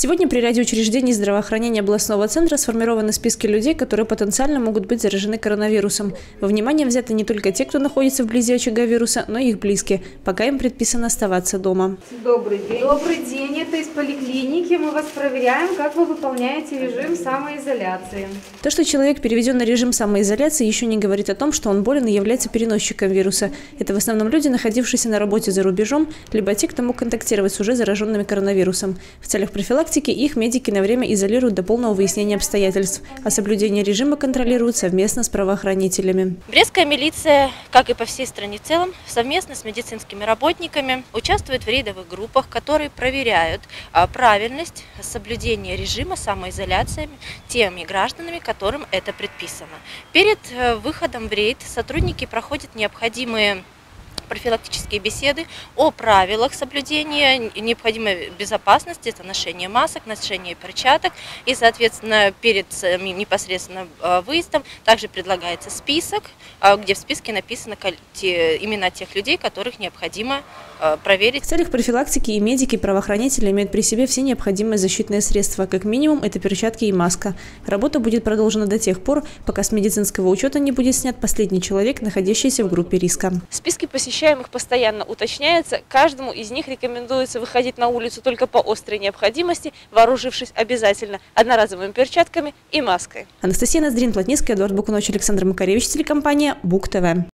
Сегодня при ряде учреждений здравоохранения областного центра сформированы списки людей, которые потенциально могут быть заражены коронавирусом. Во внимание взяты не только те, кто находится вблизи очага вируса, но и их близкие, пока им предписано оставаться дома. Добрый день. Добрый день. Это из поликлиники. Мы вас проверяем, как вы выполняете режим самоизоляции. То, что человек переведен на режим самоизоляции, еще не говорит о том, что он болен и является переносчиком вируса. Это в основном люди, находившиеся на работе за рубежом, либо те, кто мог контактировать с уже зараженными коронавирусом. В целях профилактики их медики на время изолируют до полного выяснения обстоятельств, а соблюдение режима контролируют совместно с правоохранителями. Брестская милиция, как и по всей стране в целом, совместно с медицинскими работниками участвует в рейдовых группах, которые проверяют а, правильность соблюдения режима самоизоляции теми гражданами, которым это предписано. Перед э, выходом в рейд сотрудники проходят необходимые профилактические беседы о правилах соблюдения необходимой безопасности, это ношение масок, ношение перчаток. И, соответственно, перед непосредственно э, выездом также предлагается список, э, где в списке написаны имена тех людей, которых необходимо э, проверить. В целях профилактики и медики, и правоохранители имеют при себе все необходимые защитные средства. Как минимум, это перчатки и маска. Работа будет продолжена до тех пор, пока с медицинского учета не будет снят последний человек, находящийся в группе риска. Списки посещения посещаемых постоянно уточняется. Каждому из них рекомендуется выходить на улицу только по острой необходимости, вооружившись обязательно одноразовыми перчатками и маской. Анастасия Ноздрин, Плотницкая, Эдуард Букунович, Александр Макаревич, телекомпания БУК-ТВ.